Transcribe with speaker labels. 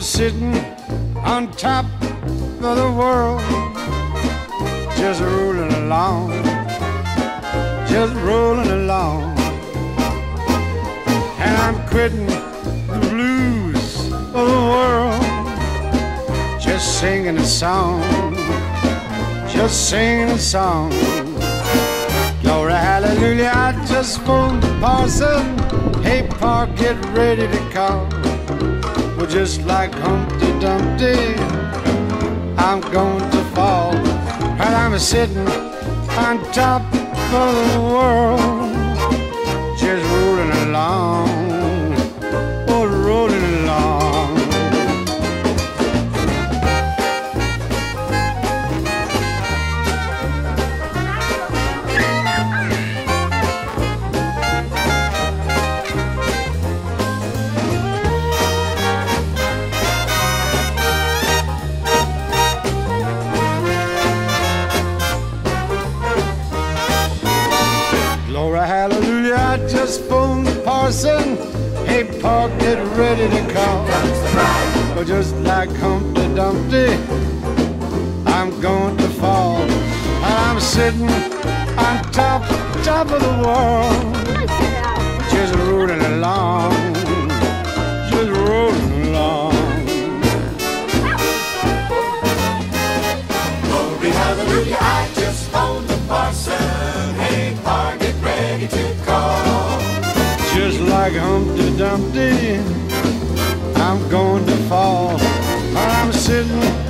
Speaker 1: Sitting on top of the world, just rolling along, just rolling along. And I'm quitting the blues of the world, just singing a song, just singing a song. Glory, hallelujah, I just phoned the parson. Hey, Park, get ready to call. Well, just like Humpty Dumpty, I'm going to fall. And I'm sitting on top of the world, just phoned the parson. Hey, Pa, get ready to call. But just like Humpty Dumpty, I'm going to fall. And I'm sitting on top, top of the world. Just rolling along, just rolling along.
Speaker 2: Glory, hallelujah.
Speaker 1: I'm going to fall. I'm sitting